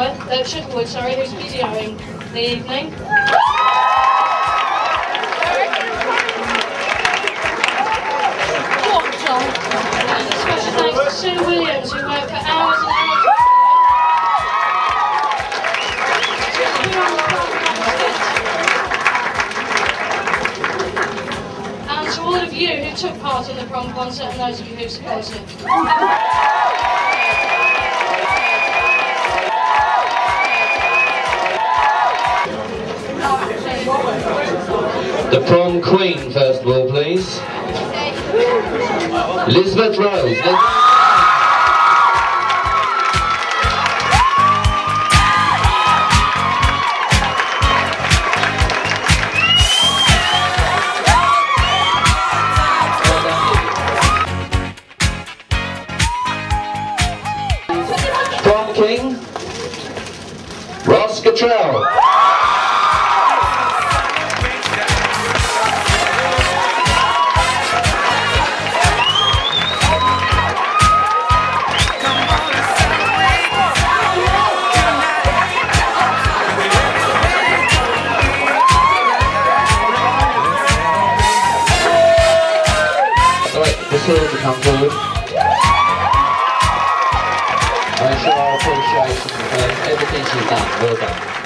Shuttlewood, uh, Shuttlewood, sorry, who's videoing the evening. And special thanks to Sue Williams, who worked for hours and hours. And to all of you who took part in the prom concert and those of you who supported The prom queen, first of all, please. Elizabeth Rose. Prom king, Ross Cottrell. 谢子唱歌，还是会帅气的，Everything。